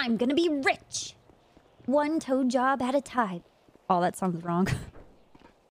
I'm gonna be rich. One toad job at a time. Oh, that sounds wrong.